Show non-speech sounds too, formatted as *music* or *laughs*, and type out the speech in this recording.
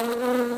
Oh, *laughs*